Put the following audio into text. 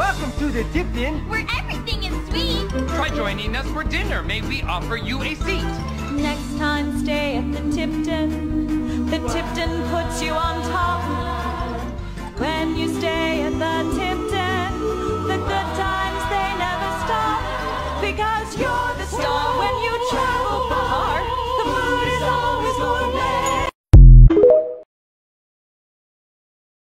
Welcome to the Tipton. Where everything is sweet. Try joining us for dinner. May we offer you a seat. Next time, stay at the Tipton. The Tipton puts you on top. When you stay at the Tipton, the good times they never stop because you're the star.